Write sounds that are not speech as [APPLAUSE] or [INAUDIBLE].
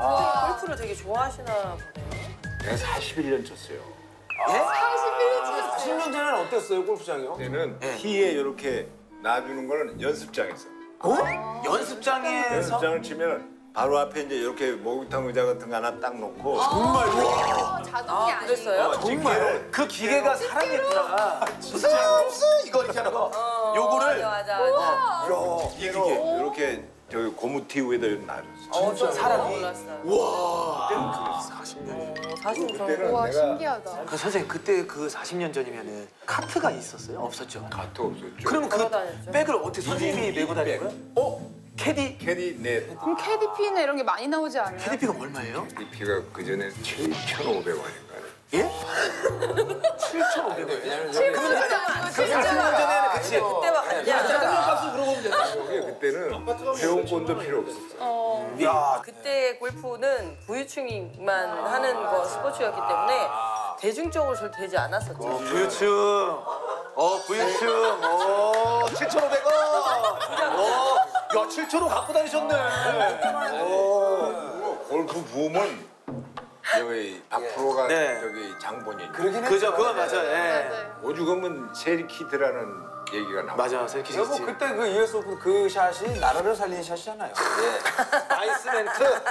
골프를 되게 좋아하시나 보네요. 내가 41년 쳤어요. 10년 전에는 어땠어요, 골프장이요? 그때는 네. 티에 이렇게 놔주는 거는 연습장에서. 연습장에서 연습장을 치면 바로 앞에 이제 이렇게 목욕탕 의자 같은 거 하나 딱 놓고 자동이 아, 아니고. 그랬어요? 정말 그 기계가 살아있구나. 무슨 무슨 이거 이렇게 하는 거. 어, 요거를 맞아, 맞아, 맞아. 기계로 이렇게 저기 고무티 위에다 놔줬어. 어, 저 사람이? 어, 사실 저는 와 내가 신기하다. 그 선생님 그때 그 40년 전이면은 카트가 있었어요? 없었죠. 카트 없었죠. 그러면 그 걸어 다녔죠. 백을 어떻게 선생님이 메고 다닌 거예요? 어? 캐디? 캐디 넷 그럼 캐디피나 이런 게 많이 나오지 않아요? 캐디피가 얼마예요? 이 피가 그 전에 7,500원인가. 예? 7,500원. 진짜 그 40년 전에는 그치. 그때는 회원권도 필요 없었어. 야, 그때 골프는 부유층만 하는 거 스포츠였기 때문에 대중적으로 절대 되지 않았었죠. 부유층. 어, 부유층. 어, 7,500원. 어, 야, 7,500원 갖고 다니셨네. 그리고 골프 붐은 여기 박프로가 네. 저기 장본인. 그죠, 그건 맞아요. 예. 네. 오죽하면 세리키드라는 얘기가 나와. 맞아, 세키 여보, 그때 그 US 오픈 그 샷이 나라를 살린 샷이잖아요. [LAUGHS] nice 멘트.